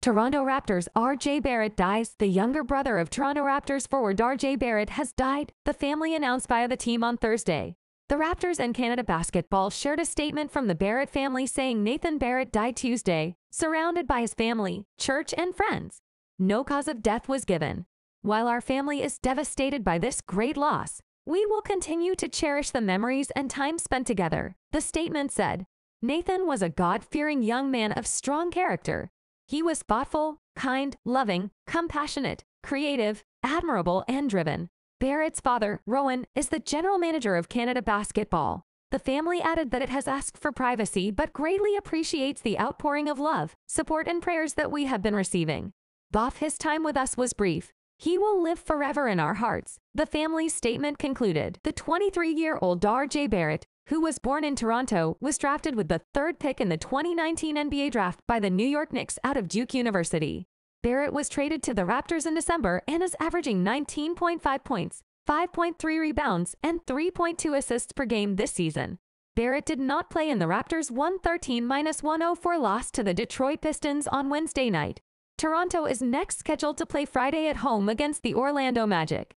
Toronto Raptors RJ Barrett dies. The younger brother of Toronto Raptors forward RJ Barrett has died, the family announced via the team on Thursday. The Raptors and Canada Basketball shared a statement from the Barrett family saying Nathan Barrett died Tuesday, surrounded by his family, church, and friends. No cause of death was given. While our family is devastated by this great loss, we will continue to cherish the memories and time spent together, the statement said. Nathan was a God fearing young man of strong character. He was thoughtful, kind, loving, compassionate, creative, admirable, and driven. Barrett's father, Rowan, is the general manager of Canada Basketball. The family added that it has asked for privacy but greatly appreciates the outpouring of love, support, and prayers that we have been receiving. Boff, his time with us was brief, he will live forever in our hearts, the family's statement concluded. The 23-year-old R.J. Barrett, who was born in Toronto, was drafted with the third pick in the 2019 NBA draft by the New York Knicks out of Duke University. Barrett was traded to the Raptors in December and is averaging 19.5 points, 5.3 rebounds, and 3.2 assists per game this season. Barrett did not play in the Raptors' 113-104 loss to the Detroit Pistons on Wednesday night, Toronto is next scheduled to play Friday at home against the Orlando Magic.